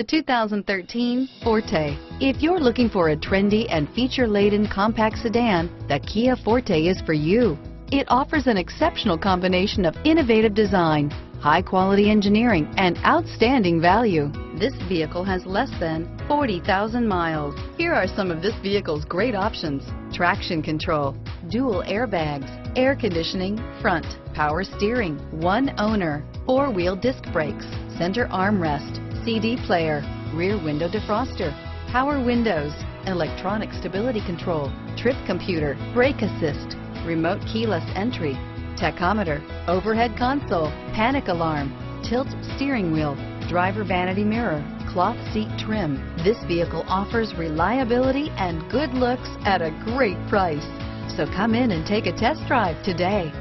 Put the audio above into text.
The 2013 Forte. If you're looking for a trendy and feature-laden compact sedan, the Kia Forte is for you. It offers an exceptional combination of innovative design, high-quality engineering, and outstanding value. This vehicle has less than 40,000 miles. Here are some of this vehicle's great options. Traction control, dual airbags, air conditioning, front, power steering, one owner, four-wheel disc brakes, center armrest, CD player, rear window defroster, power windows, electronic stability control, trip computer, brake assist, remote keyless entry, tachometer, overhead console, panic alarm, tilt steering wheel, driver vanity mirror, cloth seat trim. This vehicle offers reliability and good looks at a great price. So come in and take a test drive today.